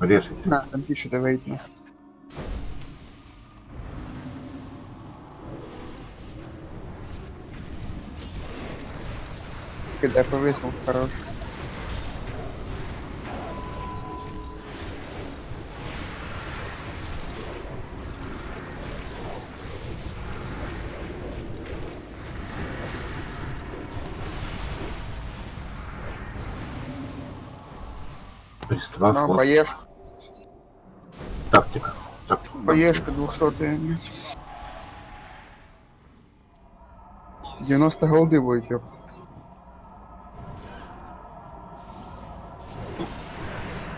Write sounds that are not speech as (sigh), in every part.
Резайте. На, там пишет, давайте. Когда повесил, хорош. Пристава, Ну, ход. Боешка 200 блядь. 90 голды будет, ёп.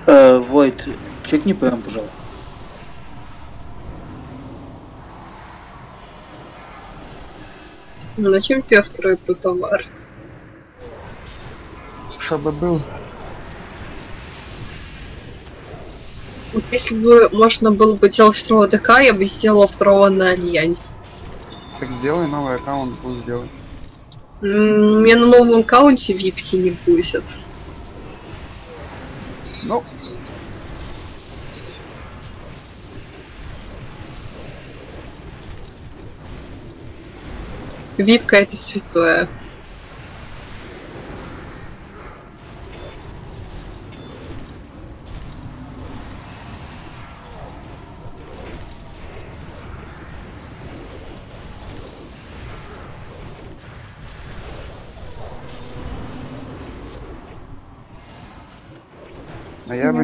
Э, Войт, чекни ПМ, пожалуйста. Ну, зачем тебе второй товар? Чтобы был. Вот если бы можно было бы делать второго ДК, я бы сделала второго на Альянсе. Так сделай новый аккаунт, пусть сделай. М, Мне на новом аккаунте випки не пустят. Ну, Випка это святое.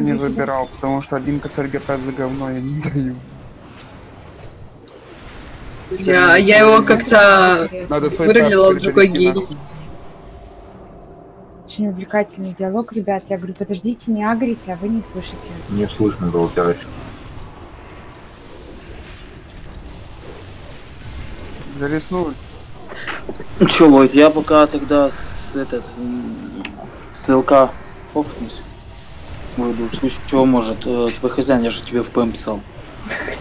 Не забирал, потому что один косарь ГП за говно я не даю. Я, я его как-то вырулила в другой гильдии. Очень увлекательный диалог, ребят. Я говорю, подождите, не агрите, а вы не слышите. Не слышно еще. Зариснули. Ну чё, Войт, я пока тогда с этот с ЛК офнусь. Выйду. В случае чего, может, э, твой хозяин, я же тебе в ПМ писал.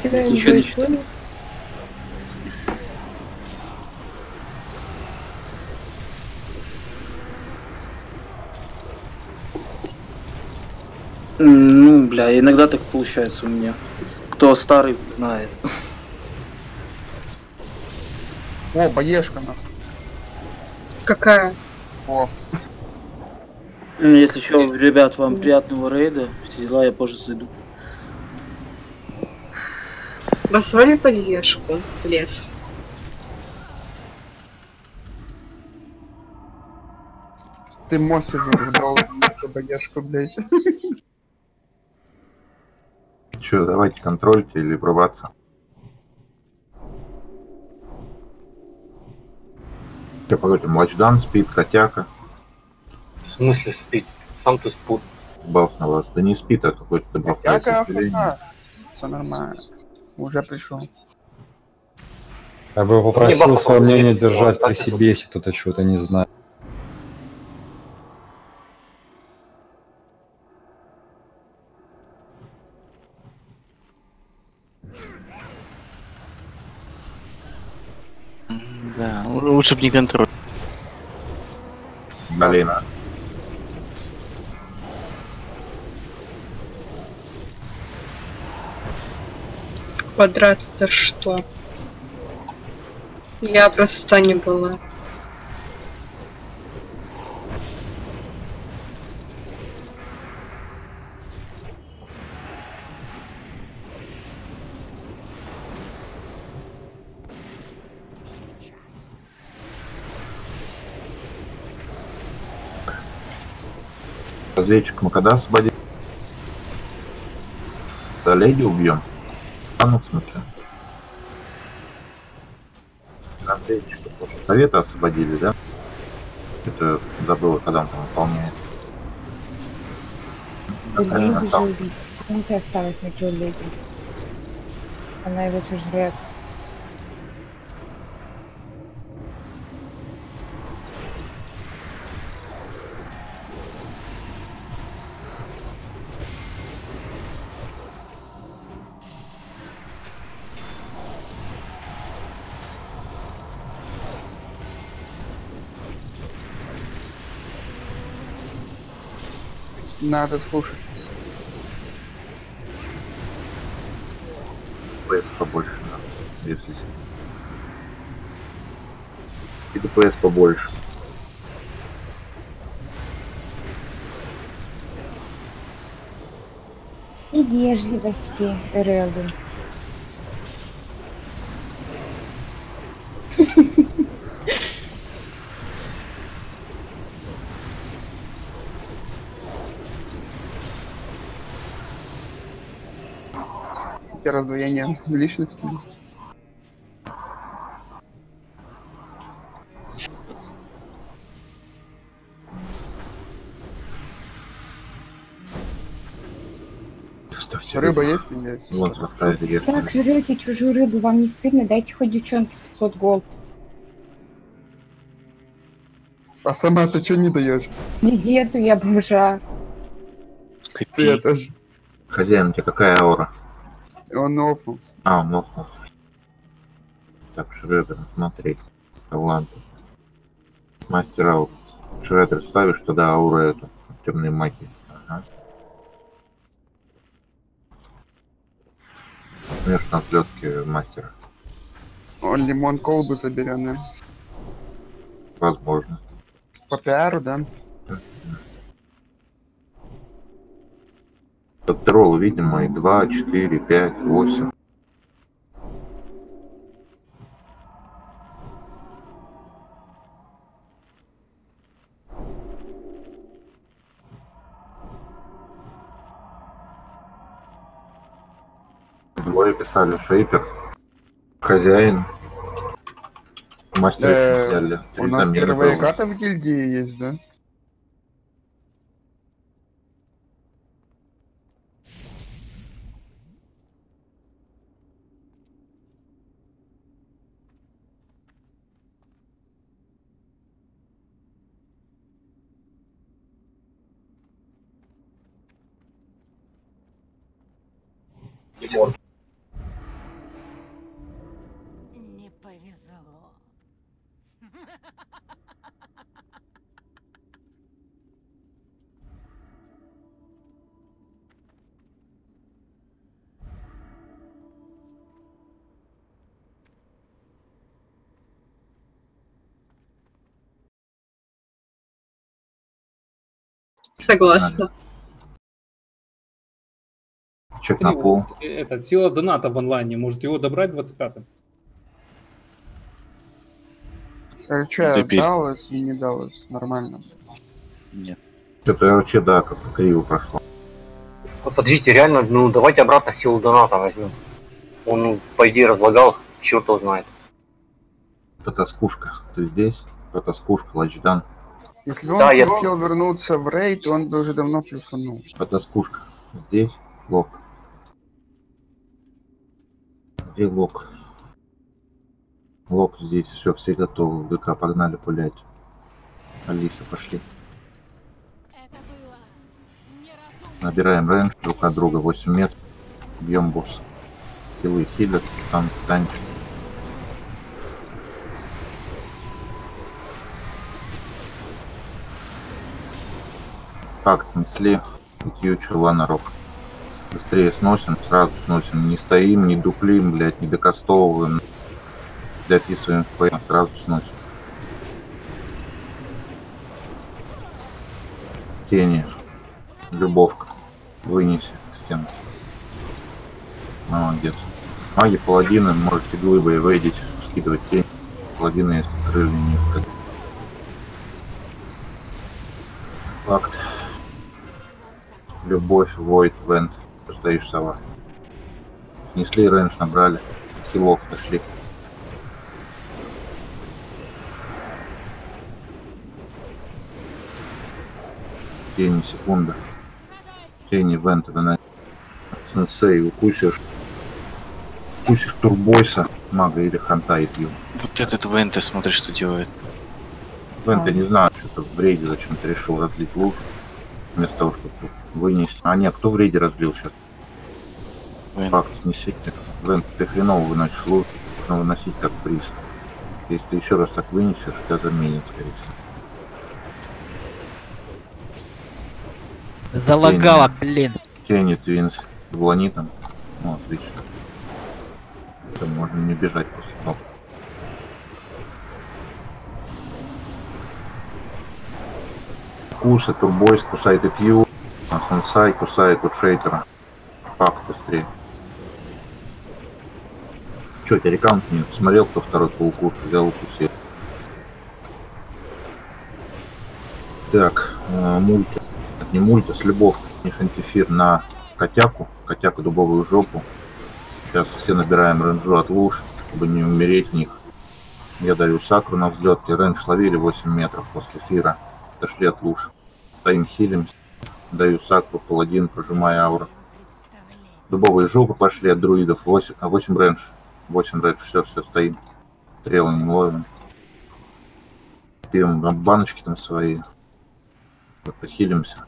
Ничего не. М, Ну, бля, иногда так получается у меня. Кто старый, знает. О, боешка нахуй. Какая? О, Если что, ребят, вам приятного рейда. Все дела, я позже зайду. Бросали подвешку в лес. ты мостик дал боешку, блядь. Че, давайте контрольте или врываться. Че, погоди, Млачдан спит, котяка, смысле спит? Сам ты спут. баф на вас. Да не спит, а какой-то баф. Яка исцеление. Все нормально. Уже пришел. Я бы Не попросил свое бабка, мнение держать при себе, если кто-то чего-то не знает. Да, лучше бы не контроль. Блин, Квадрат это что? Я просто не была. разведчик мы когда освободим? Да, леди убьем. А, ну, в смысле? Разведчика тоже. Совета освободили, да? Это забыла, когда он там выполняет. На леди. Она его сожрет. надо слушать. ДПС побольше надо, если И ДПС побольше. И вежливости, Релли. И раздвоение личности. Рыба есть и есть. Вот. Так жрете чужую рыбу, вам не стыдно? Дайте хоть девчонке 500 голд. А сама ты что не даешь? Не еду я бомжа. Ты Копи. это ж. Хозяин, у тебя какая аура? Он офнулся. А, он нокнулся. Так, Шредер, смотри. Таланты. Мастер аут. Шредер ставишь туда ауру эту. Темной магии. Ага. Конечно, на взлетке мастера. Он лимон колбы заберенный. Возможно. По пиару, да? Подтрол, видимо, и 2, 4, 5, 8. Двое писали шейпер. Хозяин. Мастер Э, взяли. У нас было. ката в гильдии есть, да? Не повезло. Согласна. Чек на пол. Это сила доната в онлайне. Может его добрать 25-м? Короче, Теперь. далось и не далось. Нормально. Нет. Что-то вообще, да, как-то криво прошло. Вот Подождите, реально, ну давайте обратно силу доната возьмем. Он, ну, по идее, разлагал, черт его знает. Это скушка. Ты здесь? Это скушка, лачдан. Если бы он Да, я- хотел вернуться в рейд, он бы уже давно плюсанул. Это скушка. Здесь лок. Где лок? Лок здесь. Все, все готовы. ВК погнали пулять. Алиса, пошли. Это было неразумно. Набираем range друг от друга 8 метров. Бьем босса. Хилы хилят, там танчик. Так, снесли. Кьючу, лана рок. Быстрее сносим, сразу сносим. Не стоим, не дуплим, блядь, не докастовываем. Дописываем в ПМ, сразу сносим. Тени. Любовка. Вынеси стену. Молодец. Маги паладины, можете глыбой выйдите, скидывать тень. Паладины, если крылья низко. Факт. Любовь, Войд, Вент. Стоишь сова. Несли рейндж, набрали. Хилов дошли. Тени, секунда. Тени, Вент, Вент. Сенсей, укусишь. Укусишь турбойса, мага или ханта и пью. Вот этот Венте, смотри, что делает. Вент, я не знаю, что-то в рейде зачем-то решил разлить луж. Вместо того, чтобы тут вынести. А нет, кто в рейде разлил сейчас? Вен. Факт, снесите. Вент, ты хреново выносишь луж. Нужно выносить как приз. Если ты еще раз так вынесешь, тебя заменят, скорее всего. Залагала, блин. Тени, Твинс, Бланитом. Ну, отлично. Все, можно не бежать Куса, турбойс, кусает и пью. А сенсай кусает от шейтера. Пак быстрее. Че, тебя рекаунт нет? Смотрел, кто второй по укус, взял укусил. Так, э, мульта. Это не мульта, с любовь, не шантифир на котяку. Котяку дубовую жопу. Сейчас все набираем рейнджу от луж, чтобы не умереть в них. Я даю сакру на взлетке. Range словили 8 метров после фира. Отошли от луж. Стоим хилим. Даю сакру, паладин, прожимая ауру. Дубовые жопы пошли от друидов. 8, а 8 range. 8 range. Все, все, стоим. Стрелы не ловим. Пьем баночки там свои. Похилимся.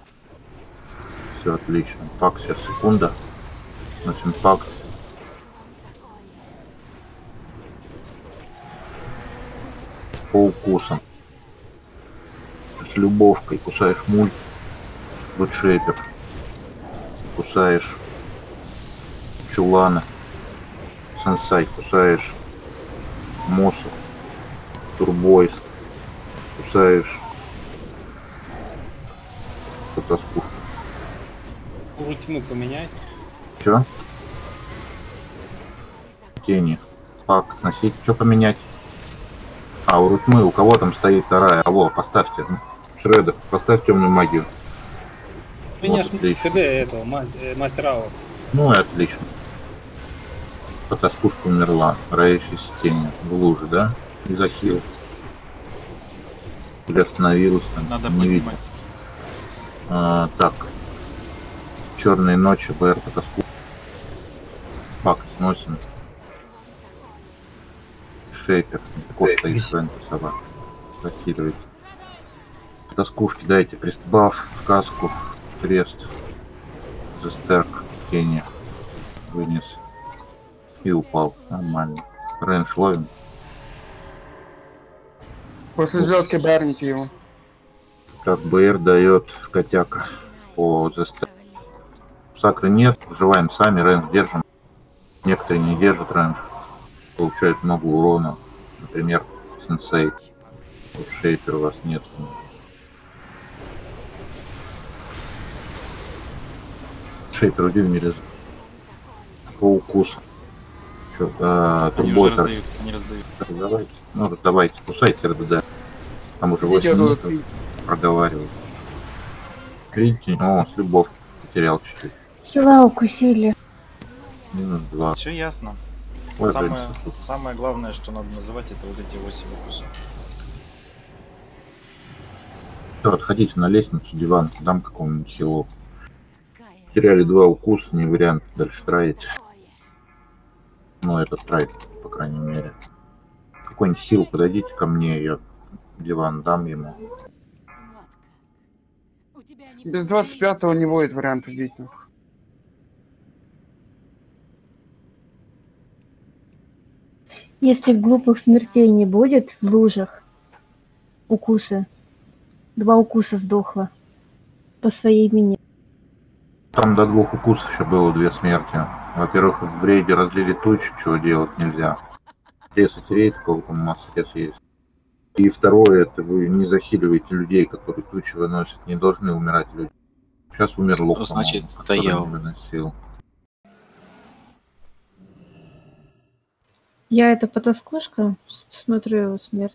Все отлично. Пак сейчас секунда. Носим пак. По укусам. Любовкой кусаешь мульт. Бутшейпер. Кусаешь чулана. Сенсай. Кусаешь Мосу. Турбойс. Кусаешь потаскушку. Уру тьмы поменять. Чё? Тени. Пак сносить. Чё поменять? А, у Рутмы, у кого там стоит вторая? Алло, поставьте. Шредер, поставь темную магию. У меня Вот, ж отлично. КД этого, э, мастер аур. Ну и отлично. Потаскушка умерла. Из тени. В луже, да? И захил. Или остановилась там. Надо не видно. А, так. Черные ночи, БР потаску. Пак сносим. Шейпер. Кот стоит с сова. Тоскушки дайте пристбаф, сказку, крест, зестерк, тени. Вынес. И упал. Нормально. Рейндж ловим. После взлетки барните его. Так, БР дает котяка по зестерку. Сакры нет, выживаем сами, рейндж держим. Некоторые не держат рейндж. Получают много урона. Например, сенсей. Вот шейпер у вас нет. Шейпер, уйди в мире. По укусу. Чё, а, уже турботер. раздают, они раздают. Давайте. Ну, давайте, кусайте РДД. Там уже 8 Идите минут оттуда, видите. О, с любовь потерял чуть-чуть. Хила укусили. Минус два. Все ясно. Ой, Самое, самое главное, что надо называть, это вот эти 8 укусов. Всё, отходите на лестницу, диван, дам какому-нибудь хилу. Теряли два укуса, не вариант дальше троить. Ну, это трайт, по крайней мере. Какой-нибудь хил подойдите ко мне, я диван дам ему. Без 25-го не будет вариантов бить. ну. Если глупых смертей не будет в лужах, укусы. Два укуса сдохло. По своей вине. Там до двух укусов еще было две смерти. Во-первых, в рейде разлили тучу, чего делать нельзя. Лес рейд, масса лес есть. И второе, это вы не захиливаете людей, которые тучи выносят. Не должны умирать люди. Сейчас умер Лок, Значит, это я. выносил. Я это потаскушка, смотрю его смерть.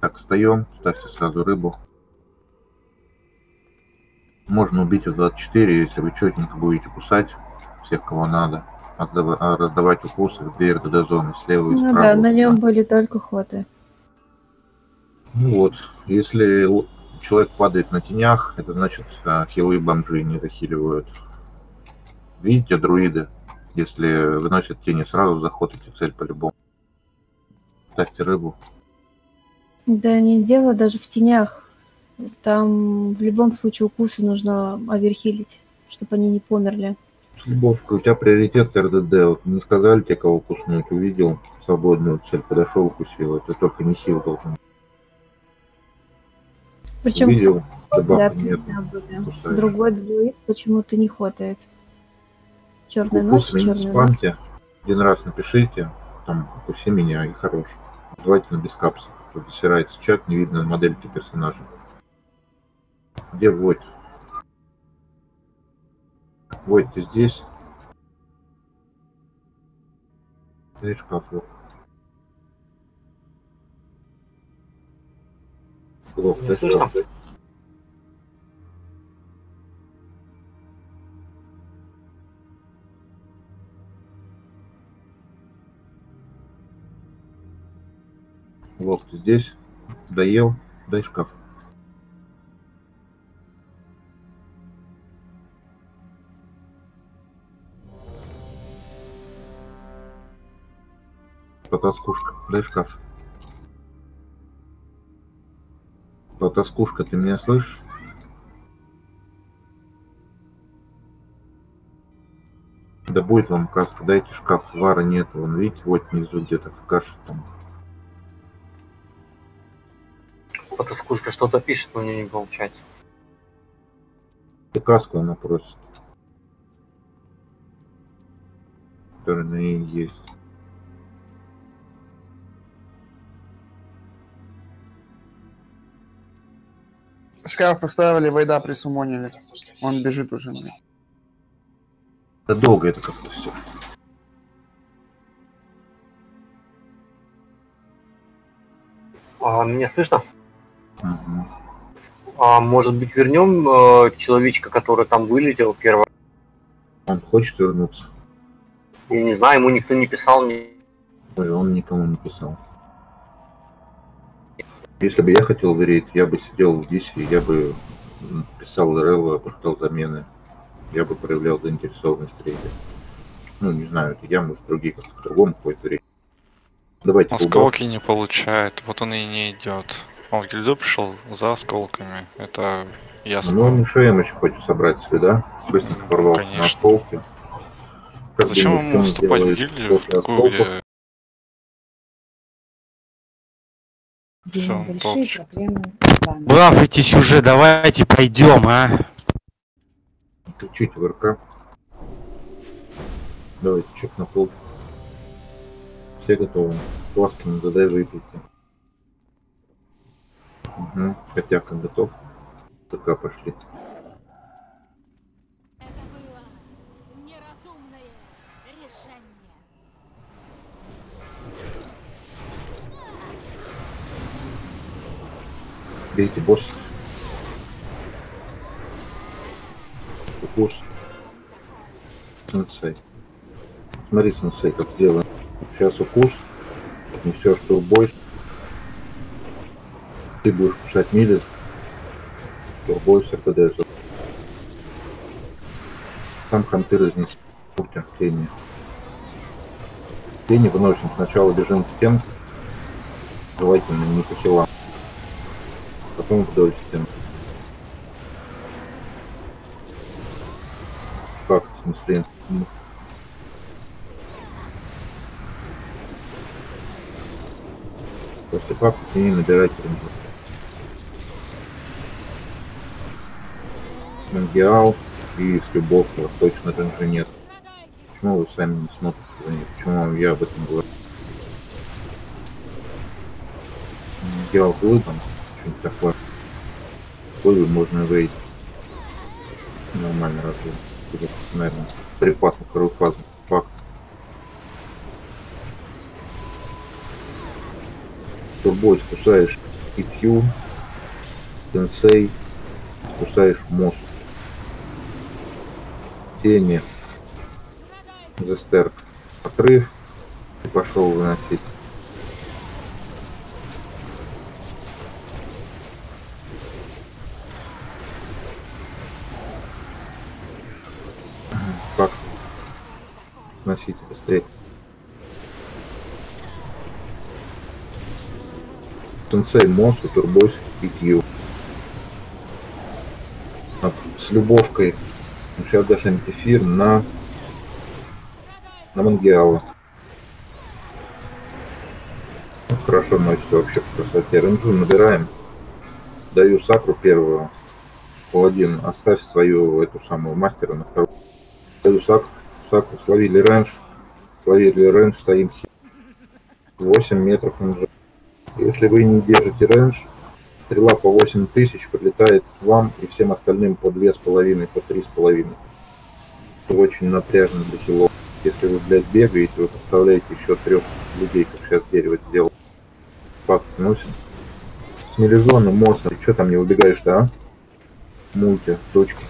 Так, встаем, ставьте сразу рыбу. Можно убить в 24, если вы четенько будете кусать всех, кого надо. Отдава- а, раздавать укусы в две РДД зоны, слева и Ну справа. да, на нем были только хоты. Ну вот, если человек падает на тенях, это значит, а, хилы бомжи не захиливают. Видите, друиды, если выносят тени, сразу заходите цель по-любому. Ставьте рыбу. Да не дело даже в тенях. Там в любом случае укусы нужно оверхилить, чтобы они не померли. Любовка, у тебя приоритет РДД. Вот не сказали тебе, кого куснуть, увидел свободную цель, подошел, укусил. Это только не хил должен. Причем Увидел, Да, нет. Кусаешь. Другой двоих почему-то не хватает. Черная ночь, Укус не черная ночь. спамьте. Один раз напишите, там, укуси меня и хорош. Желательно без капсул. Тут засирается чат, не видно модельки персонажа. Где Войт? Войт, ты здесь? Дай шкаф, Лок. Лок, слышно? шкаф. Ты здесь? Доел? Дай шкаф. Потаскушка, дай шкаф. Потаскушка, ты меня слышишь? Да будет вам каска, дайте шкаф, вара нет, вон видите, вот внизу где-то в каше там. Потаскушка что-то пишет, но у нее не получается. И каску она просит. Которая на ней есть. Шкаф поставили, Вайда присумонили. Он бежит уже. Да долго это как-то все. А, меня слышно? А может быть вернем э, человечка, который там вылетел первый? Он хочет вернуться. Я не знаю, ему никто не писал. Не... Ой, он никому не писал. Если бы я хотел в рейд, я бы сидел в Дисе, я бы писал Релло, обсуждал замены. Я бы проявлял заинтересованность в рейде. Ну, не знаю, это я, может, другие как-то по-другому в рейд. Давайте. Осколки не получает, вот он и не идет. Он в гильду пришел за осколками, это ясно. Ну, не Шеемыч хочет собрать себе, да? Быстро порвался на конечно. осколки. Как Зачем ему он вступать в гильдию, в такую, где Всё, большие проблемы Бафайтесь уже, давайте пойдем, а. Кричите в РК. Давайте, чек на пол. Все готовы. Класкин, задай выпейте. Угу. Котяка готов. ТК пошли. Это было неразумное решение. Бейте босс. Укус. Сенсей. Смотри, сенсей, как сделаем. Сейчас укус. Несешь турбой. Ты будешь кусать мили. Турбой с РКД. Сам ханты разнеси. Путя, тени. Тени выносим. Сначала бежим в стенку. Желательно не по хилам. Потом вдоль стен. Как, в смысле? После папы не набирайте ренжу. Мангиал и с любовью точно ренжи нет. Почему вы сами не смотрите за ней? Почему я об этом говорю? Мангиал был там, что-нибудь такое. Какой можно выйти? Нормально разве? Наверное, припас на вторую фазу. Факт. Турбой спускаешь EQ, сенсей, спускаешь мост. Тени, застер, отрыв и пошел выносить. Как? Носите быстрее. Сенсей, мост, турбойс и Кью. С любовкой. Сейчас даже антифир на на Мангиала. Ну, Хорошо носит вообще по красоте. Ренжу набираем. Даю сакру первую. Паладин, оставь свою эту самую мастера на вторую. Даю Сак, Саку словили рейндж. Словили рейндж, стоим хи- 8 метров. Если вы не держите рейндж, стрела по 8 тысяч прилетает вам и всем остальным по 2,5, по 3,5. Это очень напряжно для хилов. Если вы, блядь, бегаете, вы подставляете еще трех людей, как сейчас дерево сделал. Факт сносим. Смелизона, Моса, ты что там не убегаешь-то, а? Мульти, точки.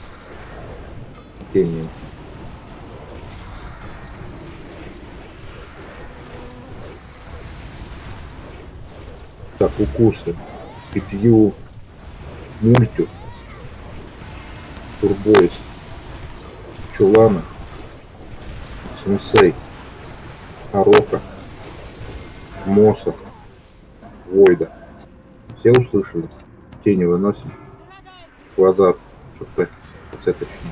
Тени. Так, укусы. Пипью. Мультю. Турбоис. Чулана. Сенсей. Арока. Моса. Войда. Все услышали? Тени выносим. Глаза. Что-то точно.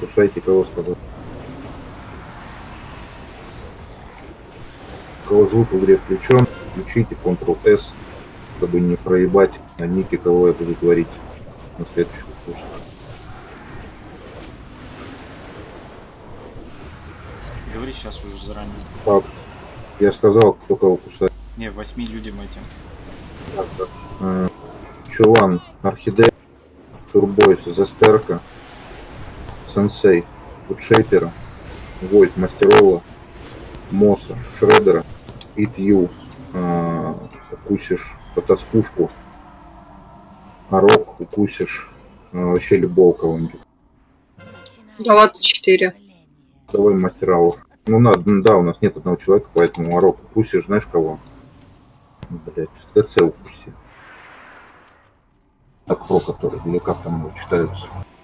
Кусайте кого сказал. Кого звук в игре включен, включите Ctrl-S, чтобы не проебать на нике, кого я буду говорить на следующем курсе. Говори сейчас уже заранее. Так, я сказал, кто кого кусает. Не, восьми людям этим. Так, так. Э, Чулан, Орхидея, Турбойс, Зестерка, Сенсей, Гудшейпера, Войт, Мастерова, Моса, Шредера, Итью, э, укусишь потаскушку, Арок, укусишь э, вообще любого кого-нибудь. Давай 4. Давай мастералов. Ну надо, ну да, у нас нет одного человека, поэтому Арок укусишь, знаешь кого? Блять, ТЦ укуси. Так про который, или как там его читаются.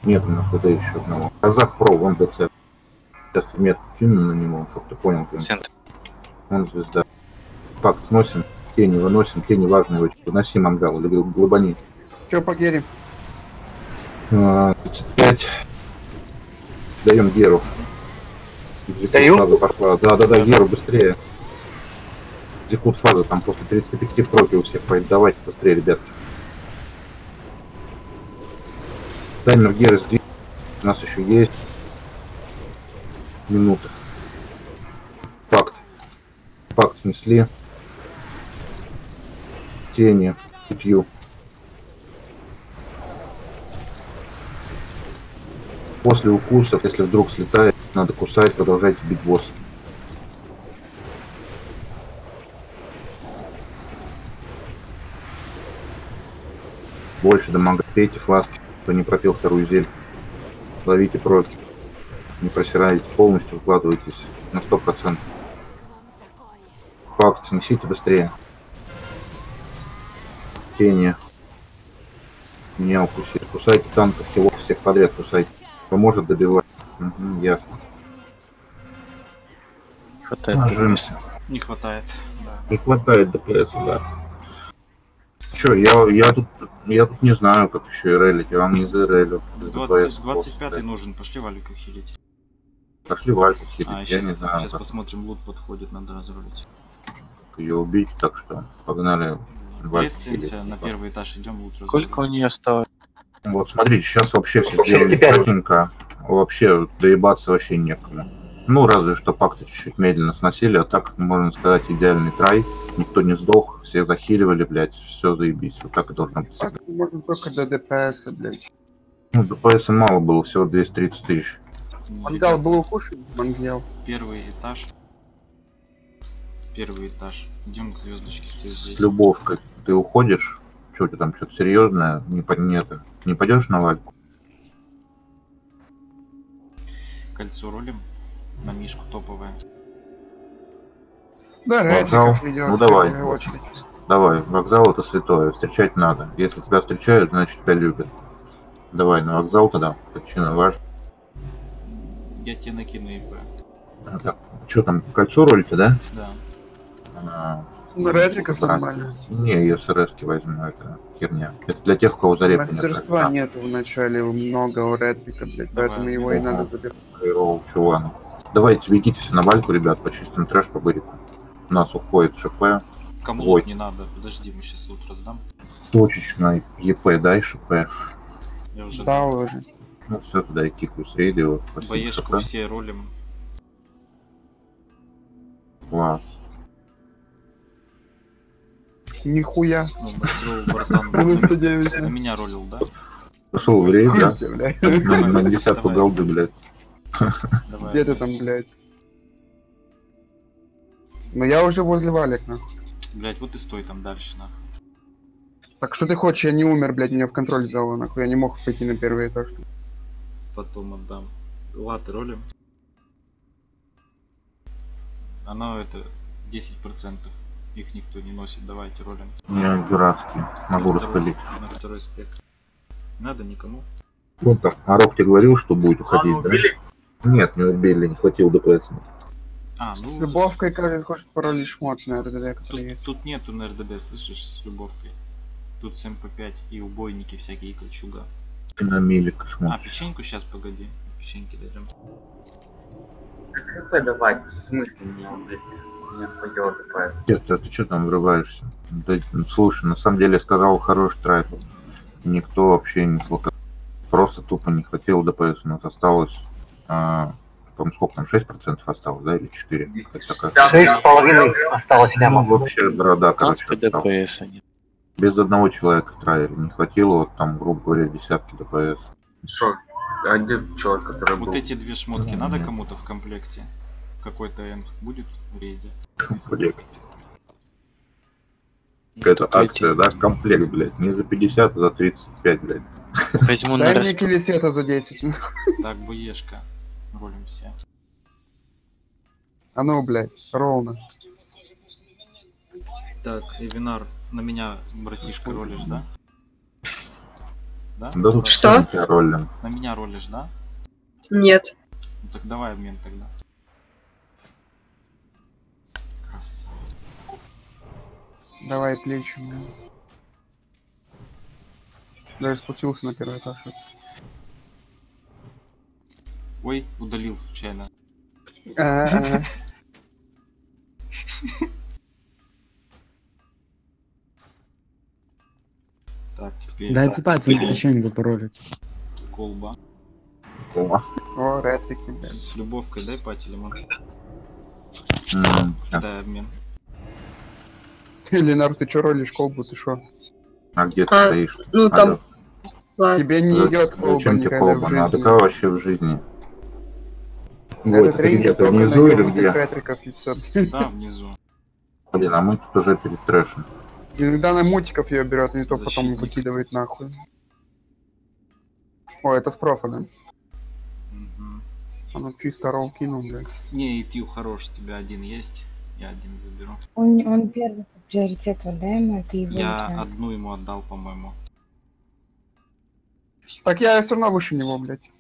Нет у нас ТД еще одного. Казак про, вон ДЦ. Сейчас мет кину на него, чтобы ты понял. Кто он звезда. Пак сносим, тени выносим, тени важные очень. Выноси мангал или гл- глобани. Че по Гере? А, 35. Даем Геру. Даю? фаза пошла. Да, да, да, Геру быстрее. Экзекут фаза, там после 35 проки у всех пойдет. Давайте быстрее, ребят. Таймер Геры сдвиг. У нас еще есть. Минута. Факт. Факт снесли. Тени. Пятью. После укусов, если вдруг слетает, надо кусать, продолжайте бить босса. Больше дамага пейте фласки, кто не пропил вторую зель. Ловите проки. Не просираете полностью, вкладывайтесь на 100%. Факт, снесите быстрее. Тени. Меня укусили. Кусайте танков, всего всех подряд кусайте. Поможет добивать. Мгм, ясно. Хватает. Ложимся. Не хватает. Да. Не хватает ДПС, да. Че, я, я тут я тут не знаю, как еще и релить, я вам не 20, ДПС 25 просто. нужен, пошли Валика хилить. Пошли Вальку хилить, А, я сейчас, не знаю, сейчас как посмотрим, лут подходит, надо разрулить. ее убить, так что погнали Хилить. на первый этаж идем, разрулить. Сколько у нее осталось? Вот смотрите, сейчас вообще все сделали 65. четенько, вообще доебаться вообще некому. Ну, разве что пакты чуть-чуть медленно сносили, а так, можно сказать, идеальный трай. Никто не сдох, все захиливали, блядь, все заебись. Вот так и должно быть. Так, можно только до ДПС, блядь. Ну, ДПС мало было, всего 230 тысяч. Мангал был укушен? Мангел. Первый этаж. Первый этаж. Идем к звездочке, стою здесь. С любовкой ты уходишь, что у тебя там, что-то серьезное, не, по- не, это, не пойдешь на вальку? Кольцо рулим. На мишку топовое. Да, Вокзал. Идет Ну, давай. очередь. Давай, вокзал это святое, встречать надо. Если тебя встречают, значит тебя любят. Давай на вокзал тогда, причина важна. Я тебе накину ИП. Так, что там, кольцо ролите, да? Да. А, Ну, Ретриков нормально. Не, я СРС возьму, это херня. Это для тех, у кого зарепа нет. Мастерства нету в начале много у Ретрика, блядь, поэтому его и надо забирать. Хайроу, чувану. Давайте бегите все на вальку, ребят, по чистым трэш по бырику. У нас уходит ШП. Кому Ой. лут не надо? Подожди, мы сейчас лут раздам. Точечно ЕП, дай ШП. Я уже Дал уже. Ну все, тогда я кикаю с спасибо, Боешку все ролим. Класс. Нихуя. Ну, братан. (laughs) 99. На меня ролил, да? Пошел в рейд, да? Блядь. На, десятку голды, блядь. Где ты там, блядь? Ну я уже возле валик, нахуй. Блять, вот и стой там дальше, нахуй. Так что ты хочешь, я не умер, блядь, меня в контроль взяло, нахуй. Я не мог пойти на первый этаж. Потом отдам. Латы ролим. Оно это 10%. Их никто не носит. Давайте ролим. Я дурацкий. Могу На второй- распылить. На второй спек. Надо никому. Вон там. Арок тебе говорил, что будет уходить, да? Нет, не убили, не хватило ДПС. А, ну... Любовкой, кажется, хочет пароль шмот на РДД, Тут, есть. тут нету на РДД, слышишь, с любовкой. Тут с МП5 и убойники всякие, и кольчуга. На милик А, смотришь. печеньку сейчас, погоди. Печеньки дадим. ХП давать, в смысле мне он блядь, не пойдет ХП. Нет, а ты что там врываешься? Да, ну, слушай, на самом деле я сказал хороший трайп. Никто вообще не слука- Просто тупо не хватило ДПС. У нас осталось... А, по-моему, сколько там, 6% осталось, да, или 4? Шесть с половиной осталось Ну, лямов. вообще, борода, короче, осталась. ДПС. Без одного человека траили. Не хватило, вот там, грубо говоря, десятки ДПС. Что? А где человек, который был? Вот эти две шмотки Да, надо кому-то в комплекте? Какой-то Н будет в рейде? Комплект. Какая-то акция, да, комплект, блядь. Не за 50, а за 35, блядь. Возьму на Дай мне расп... килисета за 10. Так, Буешка. Ролим все. А ну, блядь, ровно. Так, Эвинар, на меня, братишка, ролишь, да? Да? Да тут Что? На меня ролишь, да? Нет. Ну так давай обмен тогда. Давай плечи. Даже спустился на первый этаж. Ой, удалил случайно. А-а-а. Так, теперь Дайте пацан печеньку поролить. колба. О, О, ретрики, блядь. С любовкой дай пати лимон. м, а- Дай обмен. (laughs) Ленар, ты чё ролишь колбу, ты шо? А где ты А, стоишь? ну там- Алло. Ладно. Тебе не За- идет колба Зачем тебе колба? жизни. такая вообще в жизни. Вот, тренинг только на внизу или где? и всё. Да, внизу. Блин, а мы тут уже перед трэшем. Иногда на мутиков ее берет, не то потом выкидывает нахуй. О, это с профа, да? Чисто ролл кинул, блядь. Не, и Тью хорош, у тебя один есть. Я один заберу. Он, он первый приоритет отдай ему, ты его Я отдай. одну ему отдал, по-моему. Так я все равно выше него, блядь.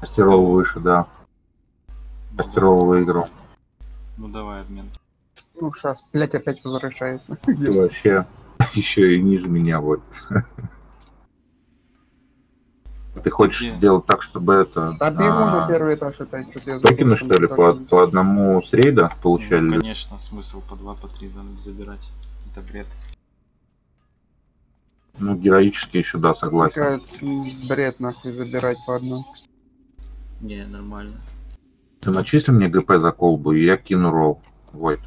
Костеров выше, да. Костеров выиграл. Ну давай обмен. Ну, сейчас, блядь, опять возвращается. (laughs) Ты вообще (laughs) еще и ниже меня вот. (laughs) Ты хочешь где? сделать так, чтобы это... Да бегу на а, первый этаж опять, что-то я Токены, что ли, по, по одному с рейда получали? Ну, конечно, смысл по два, по три за- забирать. Это бред. Ну, героически еще, да, согласен. Такая, м, бред, нахуй, забирать по одной. Не, нормально. Ты начисли мне ГП за колбу, и я кину ролл. Войт.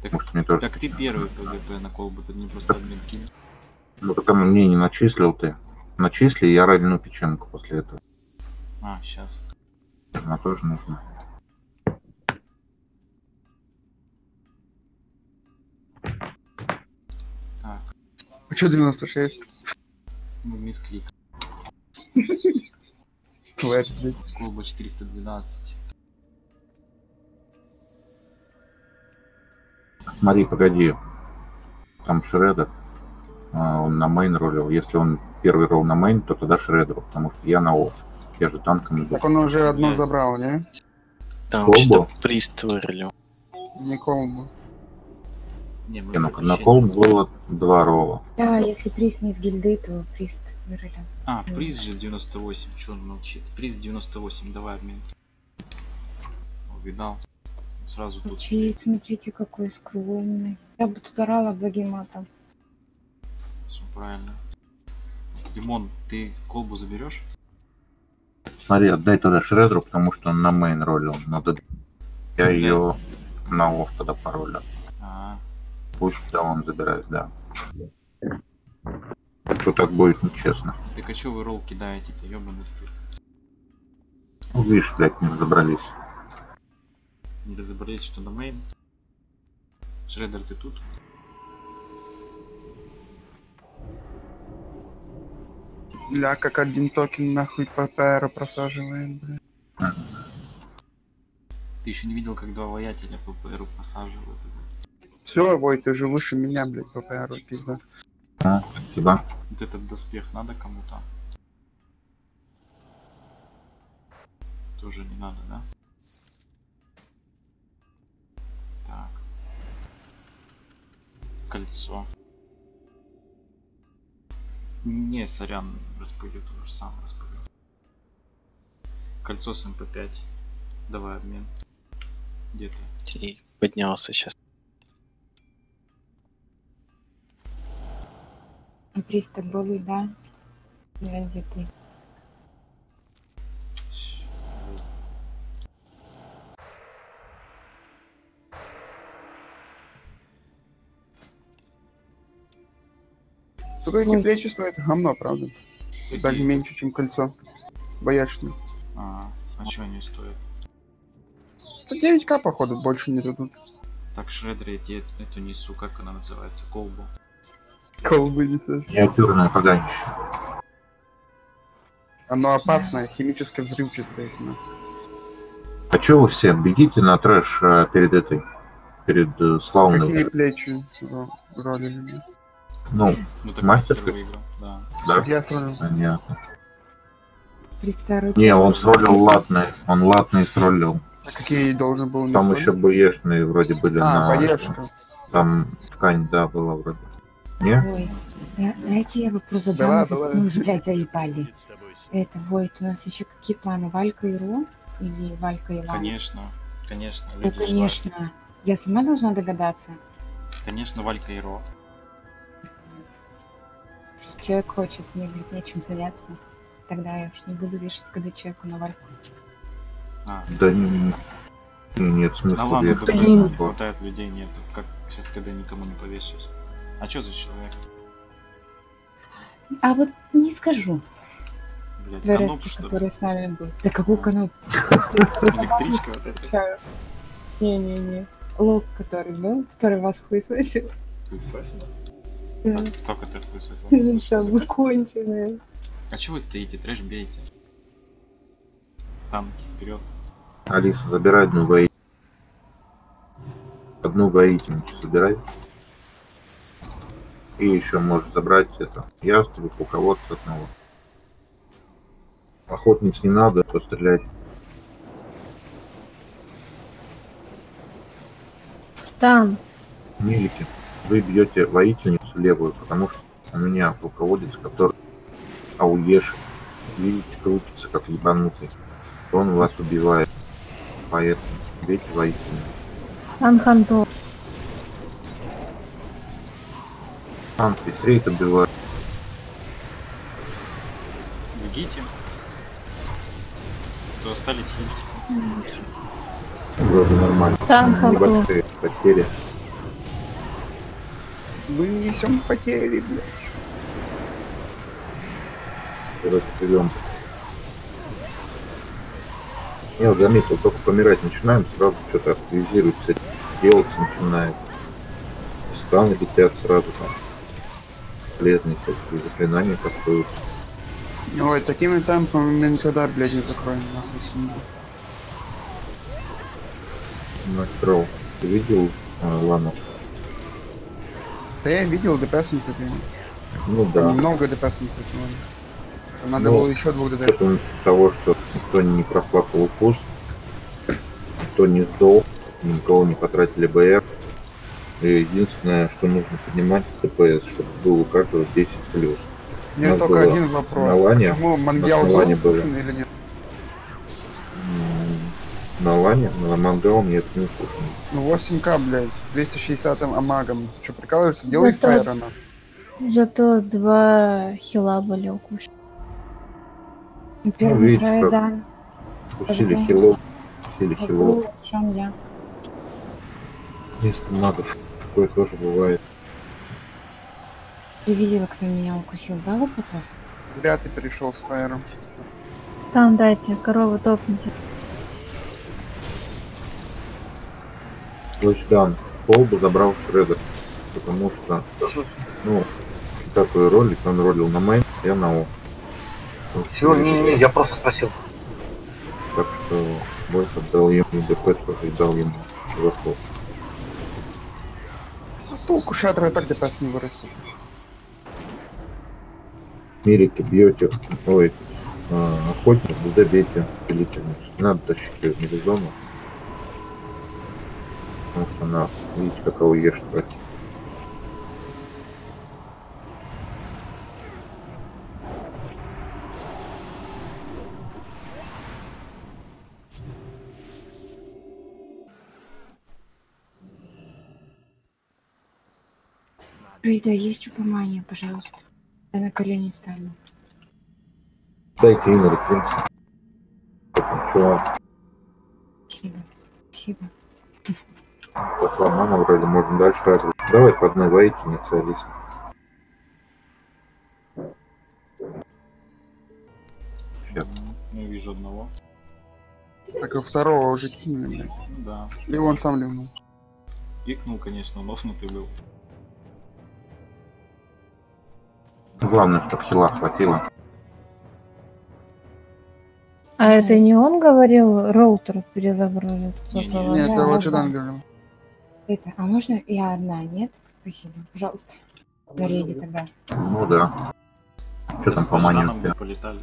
Так, Может, мне тоже... так ты первый ПГП на колбу, ты мне просто обмен кинь. Ну, пока мне не начислил ты. Начисли, и я родину печенку после этого. А, сейчас. Она тоже нужна. Так, А что 96? ну. Тварь, блядь. Колба 412. Смотри, погоди. Там Шредер. А, Он на мейн ролил. Если он первый ролл на мейн, то тогда Шредеру, потому что я на офф. Я же танком иду. Так он уже одну забрал, не? Там Колбу? что-то прист вырылил. Не колбу. Не, мы Не, ну, на колб было два ролла. Да, если приз не из гильды, то приз вырыли. А, приз же 98. Че он молчит? Приз 98, давай обмен. Увидал. сразу тут. Смотрите, какой скромный. Я бы тут орала благим матом. Правильно. Димон, ты колбу заберешь? Смотри, отдай тогда Шредеру, потому что он на мейн ролил. Надо... Я ее на off тогда пороллю. А, Пусть да, он забирает, да. А то так будет нечестно. так а чё вы ролл кидаете-то, ёбаный стыд? Ну, видишь, блядь, не разобрались. Не разобрались, что на main? Шредер, ты тут? Ля, как один токен нахуй по ПР просаживает, бля. Ты еще не видел, как два воятеля по ПРу посаживают? Все, Вой, ты же выше меня, блядь, по ПР, пизда. А, спасибо. Вот этот доспех надо кому-то? Тоже не надо, да? Так. Кольцо. Не, сорян, распылю то же самое распылю. Кольцо с МП5. Давай обмен. Где ты? И поднялся сейчас. Пристав були, да? Я где ты? Сука, эти плечи стоят говно, правда? Даже меньше, чем кольцо. Боячное. А, а что они стоят? Это 9к, походу, больше не дадут. Так, Шредер, я тебе эту несу, как она называется, колбу. Колбы несешь. Миниатюрное поганище. Оно опасное, химически взрывчатое. А чё вы все? Бегите на трэш э, перед этой. Перед э, славной. Какие плечи ро- ролили? Ну, Ну так мастер. мастер выиграл, да. Да? Я сролил. Понятно. Не, он сролил латный. Он латный сролил. А какие должен был Там еще бэешные вроде были А, на... боешка. Там ткань, да, была вроде. Не? Войт, да, дайте я вопрос задам. Давай, за- давай. Ну, блядь, заебали. Это, Войт, у нас еще какие планы? Валька и Ро? Или Валька и Лана? Конечно, конечно. Ну, желают. конечно. Я сама должна догадаться. Конечно, Валька и Ро. Человек хочет, мне, блядь, нечем заняться. Тогда я уж не буду вешать, когда человеку на Вальку. А, Да не, не- нет да смысла ладно, вешать. тут на не хватает людей нету. Как сейчас, когда никому не повешаешь? А что за человек? А вот не скажу. Блять, Дворецкий, каноп, что ли? с нами был. Да какой канал? Электричка вот эта. Не-не-не. Лок, который был, который вас хуесосил. Хуесосила? А, Только ты. Ну, Там конченая. А чё вы стоите? Трэш бейте. Танки, вперед. Алиса, забирай одну воительницу. Одну воительницу забирай. И еще можешь забрать это. Ястреб, полководца одного. Охотниц не надо, пострелять. Там. Милики, вы бьете воительницу левую, потому что у меня полководец, который ауеш, видите, крутится как ебанутый. Он вас убивает. Поэтому бейте воительницу. Анханто. Танки с рейд убивают. Бегите. Кто остались, едите. Вроде нормально. Там. Небольшие потери. Мы несем потери, блядь. Короче, живем. Я вот заметил, только помирать начинаем, сразу что-то активизируется, делать начинает. Станы летят сразу там. Полезные всякие заклинания кастуются. Ой, такими темпами мы никогда, блядь, не закроем нахуй семью. Настроил. Ты видел э, Лану? Да я видел ДПС купил. Ну да. Там много ДПС купил. Надо Ну, было еще двух ДПС. того, что никто не профлакал вкус, никто не сдох, никого не потратили БР. И единственное, что нужно поднимать ДПС, чтобы было у каждого 10 плюс. У меня только один вопрос. На лане, Почему Мангел был пушен или нет? На лане, на мангал нет, не укушен. Ну 8к, блядь, 260 амагом. Ты что, прикалываешься? Делай Зато- фаера на. Зато два хила были укушены. Первый видишь, трое, как- да. Усили Ага. хилов, усили А хилов. в чем я? Вместо магов. Такое тоже бывает. Ты видела, кто меня укусил, да, лопасос? Зря ты перешел с фаером. Там дайте, корову топните. Лучдан. Пол бы забрал Шредер. Потому что, ну, такой ролик он ролил на мейн, я на О. Все, не-не, я просто спросил. Так что Бойс отдал ему и ДП тоже и дал ему чуваков. Толку шатра и так ДПС не вырастет. Мирики бьете, ой, а, охотник, ДД бейте пилительницу. Не надо тащить ее в мидзону. Потому что она, видите, как АОЕ что Рида, есть чупомания, пожалуйста. Я на колени встану. Дайте. Чувак, Спасибо. Спасибо. Вам мама вроде можно дальше агрить. Давай по одной воительнице, Алиса. Сейчас. Я вижу одного. Так и второго уже кинули, блядь. Ну да. Или он сам ливнул. Пикнул, конечно, лофнутый был. Главное, чтобы хила хватило. А это не он говорил, роутер Не-не. вам? Нет, Да, это лучше да. Дан говорил. Это, а можно я одна, нет? Похилю, пожалуйста. На рейде тогда. Ну да. Что там по бы полетали.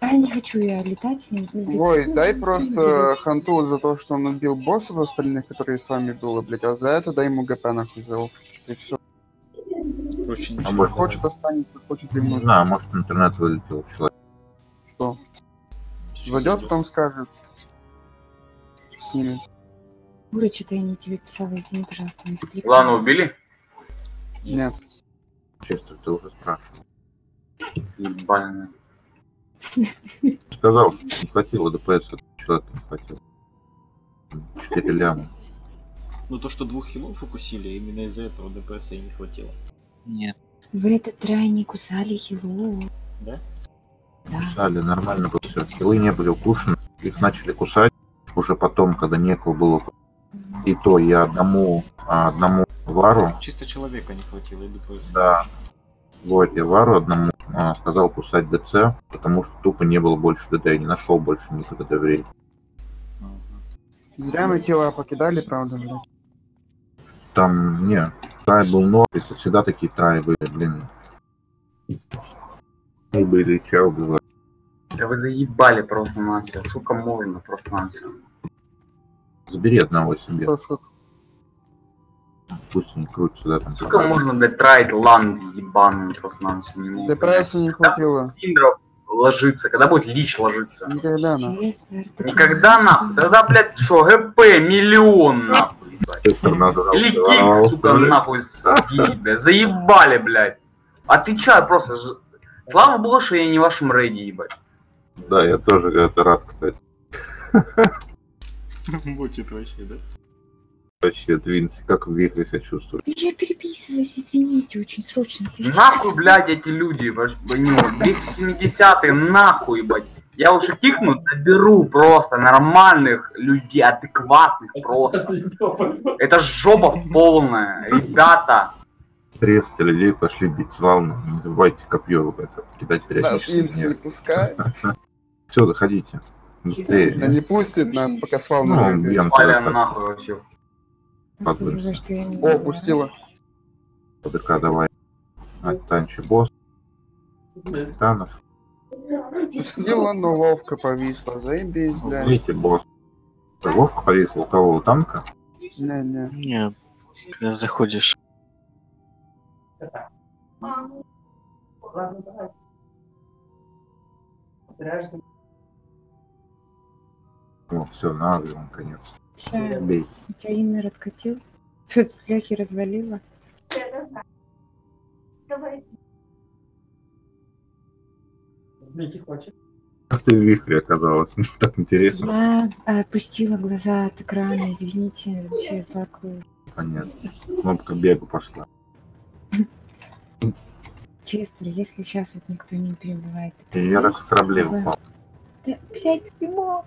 А не хочу я летать с ним. Ой, дай просто ханту за то, что он убил боссов остальных, которые с вами было, блядь, а за это дай ему ГП нахуй за. И все. Короче, А может, Хочет останется, хочет не ливнуть. знаю, может интернет вылетел человек. Что? Зайдет. потом скажет. Снимет. Юра, что-то я не тебе писала, извини, пожалуйста, не скликала. Лану убили? Нет. Честно, ты уже спрашивал. Ебально. Сказал, что не хватило ДПС, этого человека не хватило. 4 ляма. Ну то, что двух хилов укусили, именно из-за этого ДПС и не хватило. Нет. Вы этот трай не кусали хилу. Да? Да. Кусали, нормально было все. Хилы не были укушены. Их начали кусать уже потом, когда некого было. И то я одному, а, одному вару, Чисто человека не хватило, и ДПС. Да. вот я вару одному а, сказал кусать ДЦ, потому что тупо не было больше ДД, я не нашел больше никогда ДД времени. Зря мы тела покидали, правда, блядь. Там, не, трай был ног, это всегда такие траи были, блин. И были ча убивать. Да вы заебали просто нахер. Сука, можно просто нахер. Забери одного себе, Что, сколько? пусть не крутится, да, там. Сука, можно, блядь, траить ланги ебаные просто нахер. Не могу. ДПС не хватило. Индров ложится, когда будет лич ложиться? Никогда, на. Никогда нахуй. Тогда, блядь, что, ГП миллион нахуй. Или кик, сука, нахуй блядь. Заебали, блядь. Отвечаю просто. ж- Слава богу, что я не в вашем рейде, ебать. Да, я тоже это рад, кстати. (laughs) (laughs) Мучит вообще, да? Вообще, Твинс, как в вихре себя чувствую. Я переписывалась, извините, очень срочно. Нахуй, блядь, эти люди, ваш- ну, 270-е, нахуй, ебать. Я лучше кикну, доберу просто нормальных людей, адекватных просто. (laughs) Это жопа полная, ребята. 300 людей пошли бить свалну. Не забывайте копье это, кидать Нас периодически. Винс не пускает. (laughs) Все, заходите. Быстрее. Да не пустит нас, пока свал Ну, на нахуй вообще. Не О, пустила. ПДК давай. А, танчи босс. Титанов. Пустила, но ловко повисла. Заебись, блядь. Видите, босс. Вовка повесил у кого у танка. Не-не. Не, когда заходишь. О, все, навел, наконец. Ща, Бей. у тебя Иннер откатил? (laughs) Тут Лехи развалила. Как ты в вихре оказалась? (laughs) Так интересно. Я опустила глаза от экрана, извините, вообще злакаю. Понятно. Кнопка бега пошла. Честер, если сейчас вот никто не перебивает. И я так с кораблей упал. Да, блядь, прямо.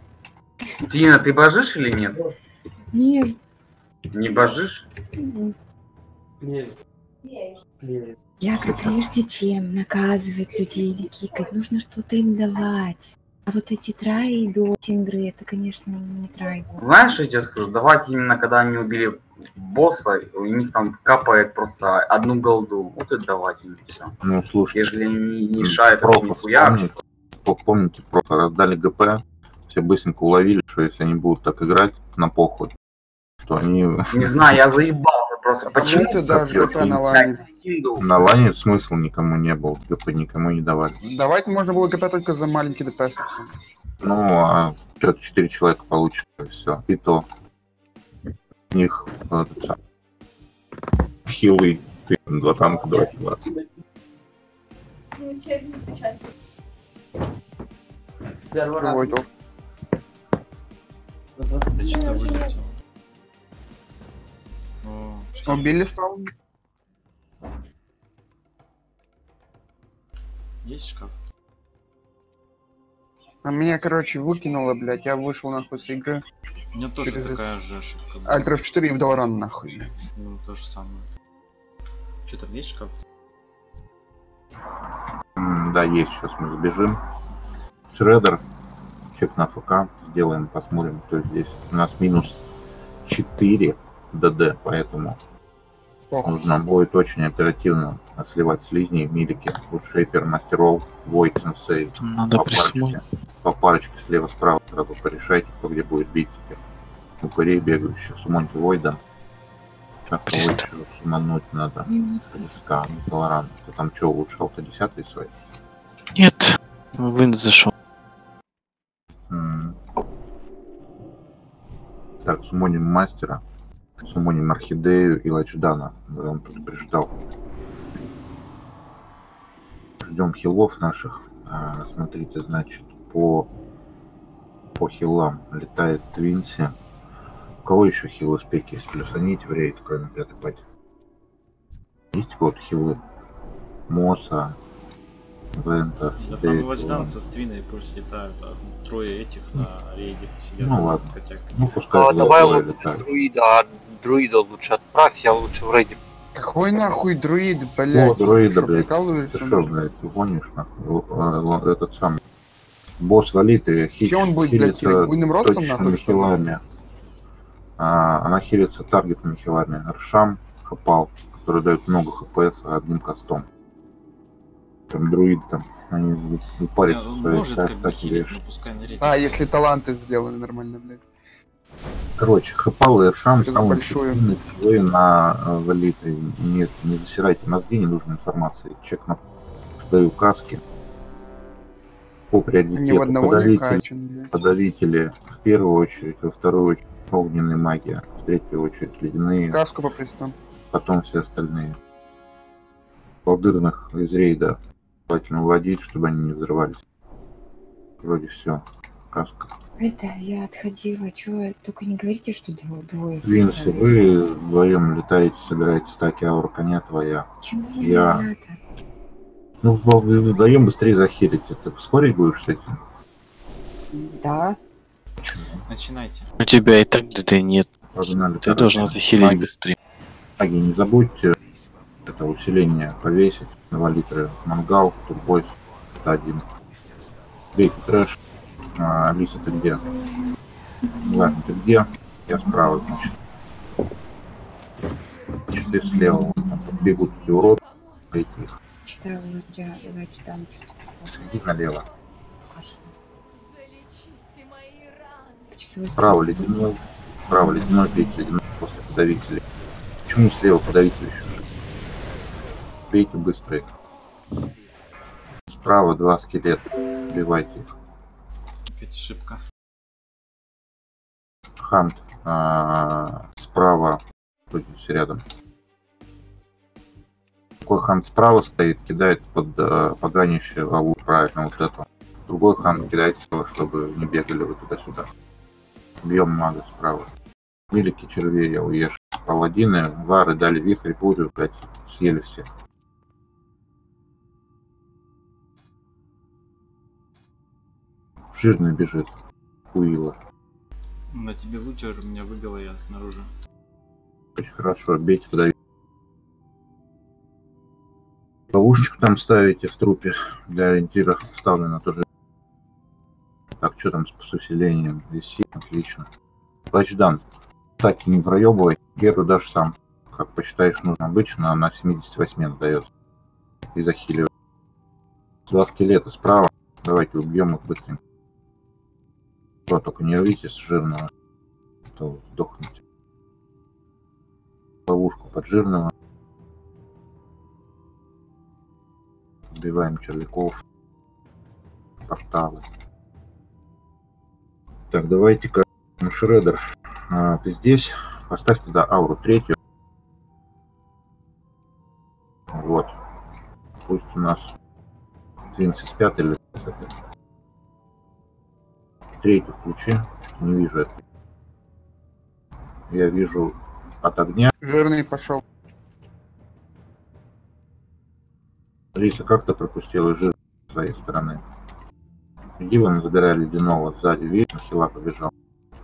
Тина, ты божишь или нет? Нет. Не божишь? Я как прежде чем наказывать людей или кикать, нужно что-то им давать. А вот эти траи, дотиндры, это, конечно, не трай. Знаешь, что я тебе скажу? Давайте именно когда они убили босса, у них там капает просто одну голду. Вот это давайте им все. Ну, слушай. Если не шают, это Профа нихуя. вспомни. По- Помните, просто раздали ГП, все быстренько уловили, что если они будут так играть на похуй, то они... Не знаю, я заебался просто. Почему ты дашь ГП на лане? На лане смысл никому не был, ГП никому не давали. Давать можно было ГП только за маленький ДПС. Ну, а что-то 4 человека получится, и все. И то. У них э, этот сам, хилы, ты, два танка, два хила. Другой топ. Да что-то Убили стал? есть шкаф? А меня, короче, выкинуло, блядь. Я вышел нахуй с игры. У меня тоже Через такая же ошибка. была. Альт F4 и в Долоран нахуй. блядь. Ну, то же самое. Что там есть шкаф? Да, есть, сейчас мы забежим. Шредер, чек на ФК, сделаем, посмотрим, кто здесь. У нас минус 4 ДД, поэтому нужно будет очень оперативно сливать слизни, милики, шейпер, мастеров, войт, сенсей. надо по парочке, по парочке слева-справа сразу порешайте, кто где будет бить теперь. Упырей бегающих, сумоньте войда. Как лучше сумануть надо. Риска, Толоран. Ты там что, улучшал то десятый свой? Нет, Вин зашел. Так, сумоним мастера, сумоним орхидею и лачдана. Он предупреждал. Ждем хилов наших. А, смотрите, значит, по по хилам летает Твинси. У кого еще хилы спеки есть? Плюсаните в рейд, кроме пятой пати. Есть вот хилы? Моса, Вента, Да там Тилан. со Ствиной пусть летают, а трое этих на рейде сидят Ну ладно. Ну пускай А, двое- давай лучше друида, а друида лучше отправь, я лучше в рейде. Какой нахуй друид, блядь? О, дроида, Что, блядь. прикалываешься, Ты что, нахуй? блядь, ты гонишь, нахуй? Л- Этот самый. Босс валит и хич, Чё он будет, блядь? Буйным ростом, точечными нахуй, хилами. А, она хилится таргетными хилами. Аршам, Хапал, который дает много хп с одним костом. Там друид там, они Не, он своей может как бы стати хилить, лишь. но пускай на рейде. А, если таланты сделаны нормально, блядь. Короче, Хапал и большую. эффективные хилы на э, валиты. Нет, не засирайте мозги ненужной информации. Чек на даю каски. По приоритету не блядь. подавители в первую очередь, во вторую очередь огненная магия, в третью очередь ледяные, Каску по пристам. потом все остальные. Колдырных из рейда желательно уводить, чтобы они не взрывались. Вроде все. Каска. Это, я отходила, чё, только не говорите, что дво- двое. Винси, вы вдвоем летаете, собираете стаки аура коня твоя. Чему не Я... надо? Ну, вы вдвоем быстрее захилите. Ты спорить будешь с этим? Да. Начинайте. У тебя и так ДД нет. Погнали, Ты короче. должен захилить Маги. быстрее. Маги, не забудьте это усиление повесить на валитры. Мангал, турбойс, это один. Бейте трэш. А, Алиса, ты где? Неважно, ты где? Я справа, значит. Ты слева. Бегут эти уроды. Бейте их. Читала, я, я что-то писала. Иди налево. Стрелок. ледяной. Справа ледяной, бейте ледяной после подавителей. Почему слева подавитель еще? Же? Бейте быстро их. Справа два скелета. Убивайте их. Опять ошибка. хант а, справа, здесь рядом. Такой хант справа стоит, кидает под а, поганище лову правильно вот этого. Другой хант кидает его, чтобы не бегали вы туда-сюда. Бьем мага справа. Милики, червей, я уешь. Паладины, вары дали вихрь, бурю, блядь, съели всех. Жирный бежит. Хуила. На тебе лутер меня выбило, я снаружи. Очень хорошо, бейте подавить. Ловушечку там ставите в трупе для ориентира вставлено тоже. Так, что там с усилением? Висит, отлично. Плачдан. Так, не проебывай. Геру дашь сам. Как посчитаешь нужно. Обычно она 78 дает. И захиливает. Два скелета справа. Давайте убьем их быстренько. То, только не рвите с жирного. То сдохнете. Ловушку под жирного. Убиваем червяков. Порталы. Так, давайте-ка, Шредер, а, ты здесь? Поставь туда ауру третью. Вот. Пусть у нас 35 или третью включи. Не вижу. Я вижу от огня. Жирный пошел. Риса, как ты пропустила жир с своей стороны? Иди вон забирай ледяного сзади, видишь, хила побежал.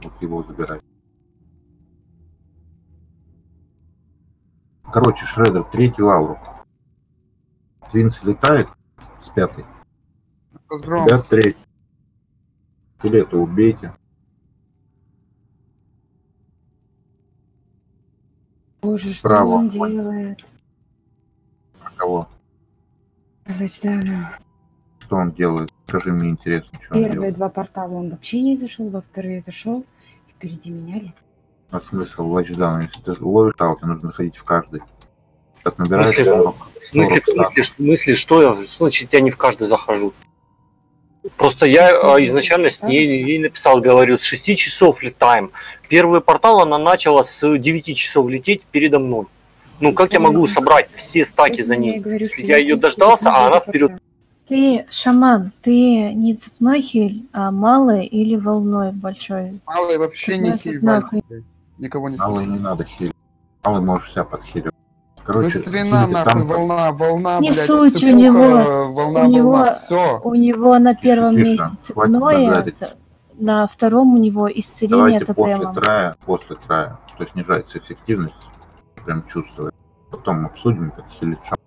Вот его забирай. Короче, Шредер, третью ауру. Твинс летает с пятой. Разгром. Тебя третий. Скелета убейте. Боже, что Право. он делает? Кого? Зачтана. Что он делает? Скажи мне интересно, что он Первые делает. два портала он вообще не зашел, во вторые зашел. И впереди меня ли? А смысл лачдаун? Если ты ловишь тау, тебе нужно ходить в каждый. Так набираешь смысле, 40. В смысле, в 40 смысле, в смысле, что я, значит, я не в каждый захожу. Просто я а, изначально с ней, ей написал, говорю, с 6 часов летаем. Первый портал она начала с 9 часов лететь передо мной. Ну, как я могу собрать все стаки за ней? Я ее дождался, а она вперед. Ты, шаман, ты не цепной хиль, а малый или волной большой? Малый вообще не Цепной хиль, хиль. Никого не Малый не надо хилить. Малый можешь себя подхиливать. Короче, Быстрена, хилите нахуй, там, волна, волна, Не блядь, суть, цепуха, у него, волна, у него, волна, все. у него на первом тише, месте цепное, на втором у него исцеление Давайте после тотемом. трая, после трая, то снижается эффективность, прям чувствует. Потом обсудим, как хилить шам.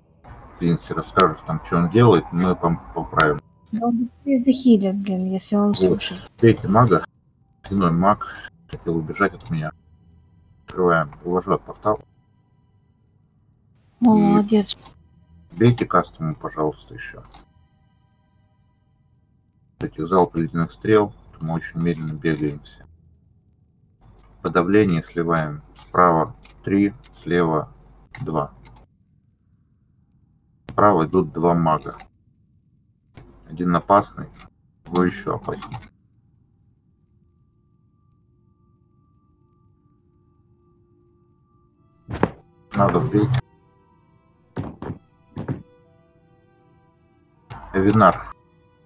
Винси расскажешь там, что он делает, мы пом- поправим. Да он захилит, блин, если он Вот. слушает. Третий мага, иной маг, хотел убежать от меня. Открываем, уложу от портала. Молодец. Бейте кастому, пожалуйста, еще. Этих залп ледяных стрел, мы очень медленно бегаем все. Подавление сливаем. Справа 3, слева 2. Справа идут два мага. Один опасный, другой еще опаснее. Надо бить. Винар.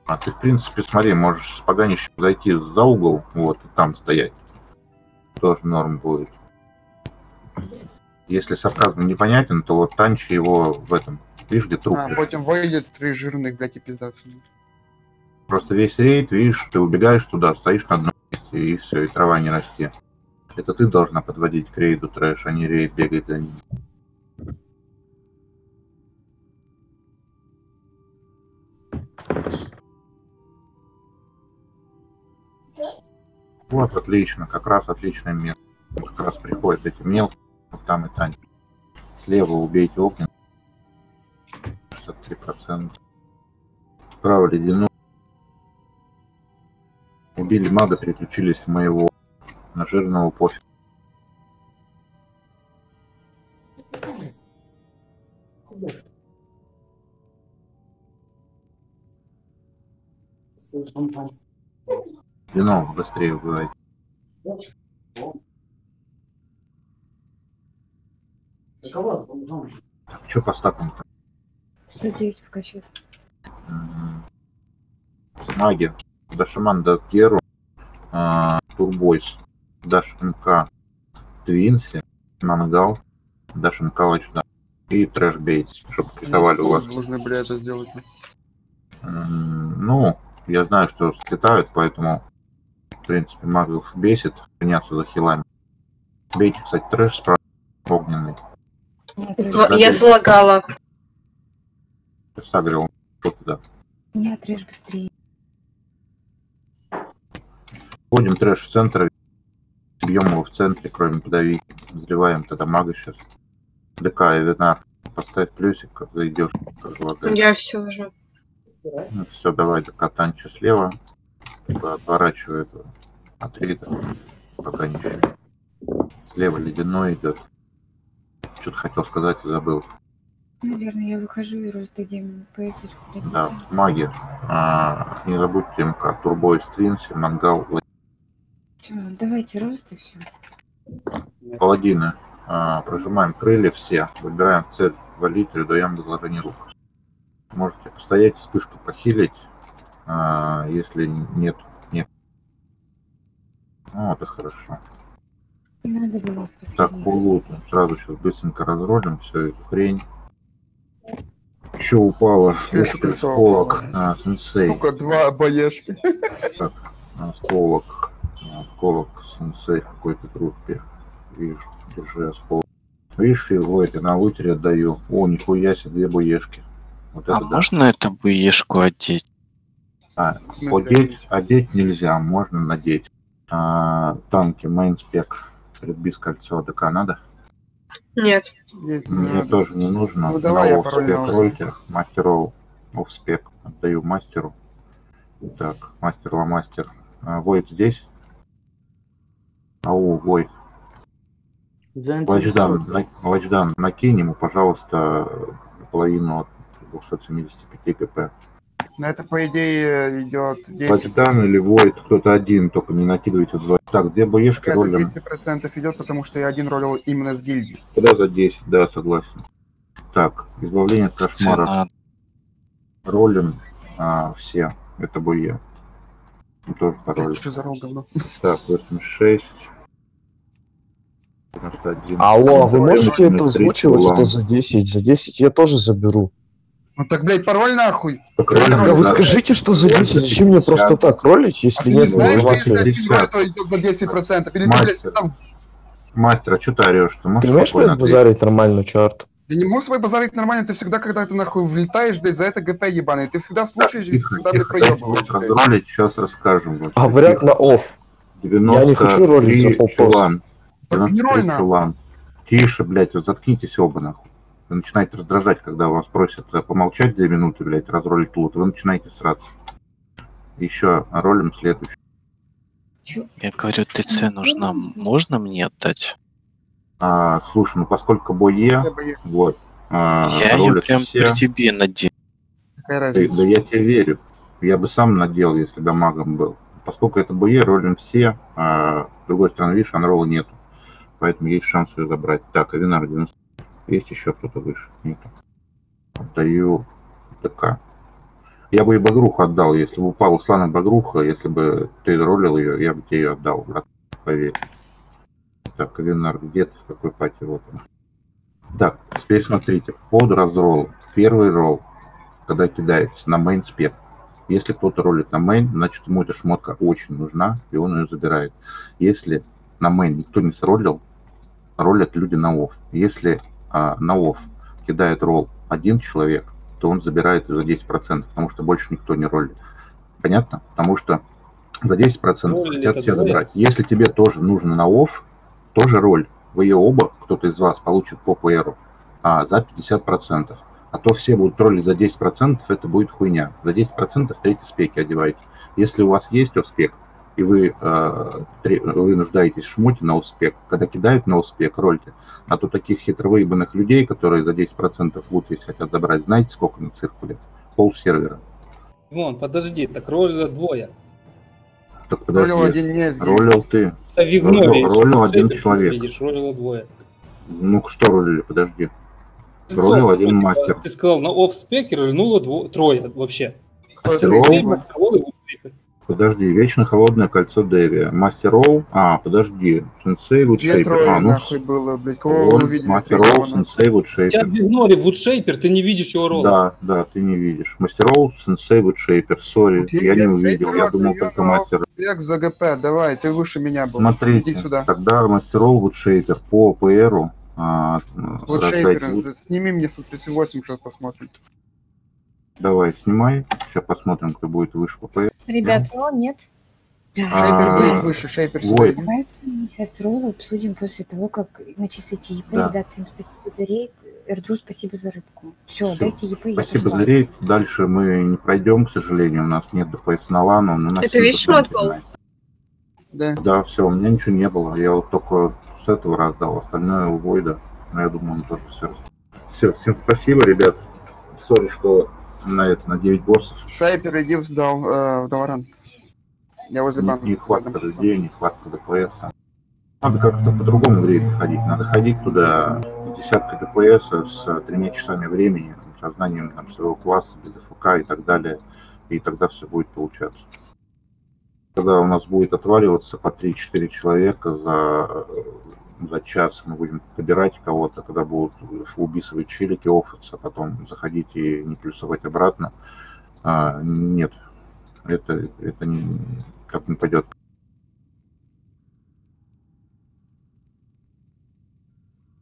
А ты, в принципе, смотри, можешь с поганищем зайти за угол, вот, и там стоять. Тоже норм будет. Если сарказм непонятен, то вот танчи его в этом. Видишь, где труп А, лежит? потім вийдет три жирних, блядь, і пизда. Просто весь рейд, видишь, ты убегаешь туда, стоишь на одном месте, и все, и трава не расти. Это ты должна подводить к рейду трэш, а не рейд бегать за ним. Вот, отлично, как раз отличное место. Как раз приходят эти мелкие, там и танки. Слева убейте окна. 63%. Справа ледяной. Убили мага, переключились моего на жирного пофиг. Вино быстрее убивайте. Так, что по статам-то? За 9 пока сейчас. Маги. Дашиман Дакеру. а, Турбойс. Даш МК. Твинси. Мангал. Даш МК Лачда. И Трэш Бейт, чтобы рисовали у вас. Должны были это сделать. М, Ну, я знаю, что слетают, поэтому, в принципе, магов бесит гоняться за хилами. Бейте, кстати, трэш справа огненный. Я залагала. Сагрил. Что туда? Не отрежь быстрее. Вводим трэш в центр. Бьем его в центре, кроме подавить. Заливаем тогда мага сейчас. ДК и Винар. Поставь плюсик, как зайдешь. Я все уже. Все, давай ДК танчу слева. Типа Отворачиваю этого атрита. Пока ничего. Слева ледяной идет. Что-то хотел сказать и забыл. Наверное, я выхожу и раздадим для Да, маги. А, не забудьте МК. Турбо из Твинси, Мангал, Всё, давайте рост и все. Паладины. А, прожимаем крылья все. Выбираем в цель валить, даем возложение рук. Можете постоять, вспышку похилить. а, если нет, нет. Ну, это хорошо. Надо было в Так, пулут. Сразу сейчас быстренько разролим всю эту хрень. Еще упало. Что осколок. А, сенсей. Сука, два боешки. Так, осколок. Осколок сенсей в какой-то группе. Вижу, держи осколок. Видишь, его эти на лутере отдаю. О, нихуя себе, две буешки. Вот А это да. можно это буешку одеть? А, одеть, одеть нельзя, можно надеть. А, танки, мейнспек, предбис кольцо ДК надо? Нет. Нет, не Мне надо. тоже не нужно. Ну, давай я на пароль на роллер, мастеру офспек отдаю мастеру. Так, мастер ломастер. А, Войд здесь? Ау, Войд. Лачдан, на, Лачдан, накинь ему, пожалуйста, половину от 275 ГП. На это, по идее, идет 10%. Лачдан или Войд, кто-то один, только не накидывайте два. Так, где боешки ролим? 10% идет, потому что я один ролил именно с гильдии. Куда за 10, да, согласен. Так, избавление от кошмара. Цена. Ролим а, все. Это буе. Ну, Тоже пароль. Что за рол говно? Так, 86. 91. Алло, а вы можете это 83 озвучивать, что за 10? За 10 я тоже заберу. Ну так, блядь, пароль нахуй. Так, Да вы скажите, что за 10, зачем мне просто так ролить, А если ты не нет знаешь, что если вызывателя? один роль, то идет за 10%? Или ты, блядь, Мастер. там- Мастер, а что ты орешь? Ты можешь спокойно блядь, базарить нормально, черт? Я не могу с тобой базарить нормально, ты всегда, когда ты нахуй влетаешь, блядь, за это ГП ебаный, ты всегда слушаешь и Тихо, всегда, блядь, проебываешь, вот блядь. разролить, сейчас расскажем. вообще. Говорят Тихо. на офф. 93 Я не хочу ролить за чулан. Так не 93 роль нахуй. чулан. Тише, блядь, вот заткнитесь оба, нахуй. Вы начинаете раздражать, когда вас просят э, помолчать две минуты, блядь, разролить лут. Вы начинаете сраться. Еще ролим следующий. Я говорю, ТЦ нужна. Можно мне отдать? А, слушай, ну поскольку бое, вот, а, Я ее прям все, при тебе надену. Какая да, разница? да я тебе верю. Я бы сам надел, если бы магом был. Поскольку это бое, ролим все, а, с другой стороны, видишь, анролла нету. Поэтому есть шанс ее забрать. Так, Авинар 90. Есть еще кто-то выше? Нету. Отдаю ТК. Я бы и Багруху отдал, если бы упал Слана Багруха, если бы ты ролил ее, я бы тебе ее отдал, брат, поверь. Так, Винар, где ты, в какой пати, вот он. Так, теперь смотрите, под разрол, первый ролл, когда кидается на main spec. Если кто-то ролит на main, значит ему эта шмотка очень нужна, и он ее забирает. Если на main никто не сролил, ролят люди на off. Если а, на off кидает ролл один человек, то он забирает за 10%, потому что больше никто не ролит. Понятно? Потому что за 10% Ролили хотят все забрать. Если тебе тоже нужно на off, тоже роль. Вы ее оба, кто-то из вас получит по плееру а, за 50%. А то все будут ролить за 10%, это будет хуйня. За 10% третьи спеки одевайте. Если у вас есть оспек, и вы, э, вы нуждаетесь в шмоте на успех, когда кидают на успех, рольте. А то таких хитровыебанных людей, которые за 10% лут весь хотят забрать, знаете, сколько на циркуле? Пол сервера. Вон, подожди, так роли двое. Так подожди. Ролил один не. Ролил ты. Да в игноре. Ролил, ролил один Ты человек. Видишь, ролило двое. Ну что ролили, подожди. Ты Ролил один мастер. Ты сказал, на оффспекер рольнуло дво... трое вообще. Мастер Сергей, Роу? Мастер Роу и. Подожди, вечно холодное кольцо Дэви. Мастер Роу. А, подожди. Сенсей Вудшейпер. А, ну, нахуй было, блядь? Кого он, увидели? Мастер Роу? Сенсей тебя Вудшейпер. в игноре Вудшейпер, ты не видишь его рола. Да, да, ты не видишь. Мастер Роу, Сенсей Вудшейпер. Сори, Окей, я не я увидел. Я думал только мастер. Бег за ГП, давай, ты выше меня был. Смотрите, Иди сюда. тогда мастер Роу, Вудшейпер по ПРу. А, Вот раздать Шейпер, Вуд- сними мне с 38, сейчас посмотрим. Давай, снимай. Сейчас посмотрим, кто будет выше по ПР. Ребят, о, нет. Шейпер А, будет выше, Шейпер иди. Давайте сейчас ролл обсудим после того, как начислите ЕП. Да. Ребят, всем спасибо за рейд. Эрдру, спасибо за рыбку. Все, Всё. дайте ЕП, Спасибо за рейд. Дальше мы не пройдем, к сожалению. У нас нет DPS на лану. Это шмот был? Да. Да, все, у меня ничего не было. Я вот только с этого раздал. Остальное у Войда. Но я думаю, он тоже все. Все, всем спасибо, ребят. Сори, что на это, на 9 боссов. Шейпер, иди сдал э, в Даларан. Я возле Не- банка. Нехватка людей, нехватка DPS. Надо как-то по-другому в рейд ходить. Надо ходить туда десятка ДПС с тремя часами времени, сознанием там, своего класса, без АФК и так далее. И тогда все будет получаться. Когда у нас будет отваливаться по 3-4 человека за, за час, мы будем добирать кого-то, когда будут убисывать челики, оффаться, потом заходить и не плюсовать обратно. А, нет, это, это не, как не пойдет.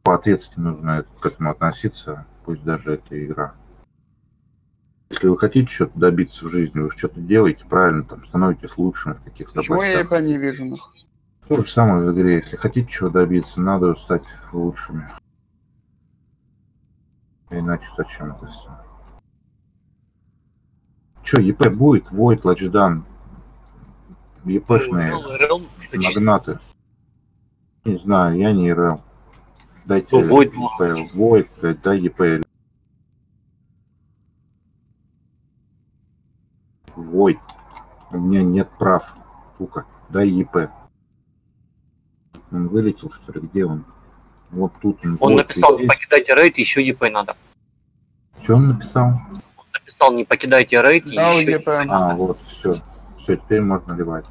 Поответственно нужно к этому относиться, пусть даже это игра. Если вы хотите что-то добиться в жизни, вы что-то делаете правильно, там становитесь лучшим в каких-то Почему я. ЕП не вижу? нахуй? То же самое в игре. Если хотите чего добиться, надо стать лучшими. Иначе зачем это все? Че, ЕП будет? Войт, Лачдан. ЕПшные чисто. магнаты. Не знаю, я не РЛ. Дайте Ну, Войт ЕП. Войт, дай ЕП. Войт. У меня нет прав. Сука, дай ЕП. Он вылетел, что ли? Где он? Вот тут он. Он Вот написал, не покидайте рейд, еще ЕП надо. Что он написал? Написал, не покидайте рейд, и Дал еще ЕП. А, вот, все. Все, теперь можно ливать.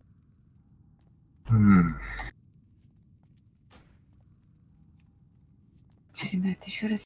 М, Ребят, еще раз